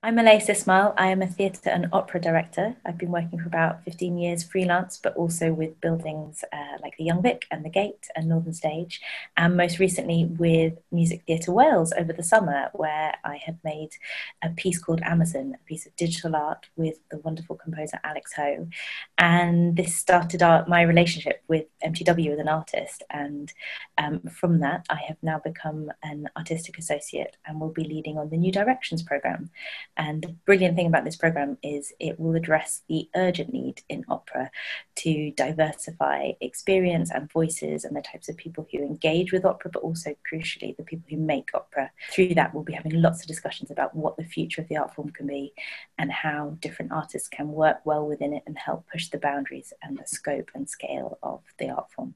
I'm Elayce Ismail. I am a theatre and opera director. I've been working for about 15 years freelance, but also with buildings uh, like the Young Vic and the Gate and Northern Stage, and most recently with Music Theatre Wales over the summer, where I had made a piece called Amser, a piece of digital art with the wonderful composer Alex Ho. And this started our, my relationship with MTW as an artist. And um, from that, I have now become an artistic associate and will be leading on the New Directions programme and the brilliant thing about this program is it will address the urgent need in opera to diversify experience and voices and the types of people who engage with opera, but also crucially the people who make opera. Through that, we'll be having lots of discussions about what the future of the art form can be and how different artists can work well within it and help push the boundaries and the scope and scale of the art form.